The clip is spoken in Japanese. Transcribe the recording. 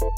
you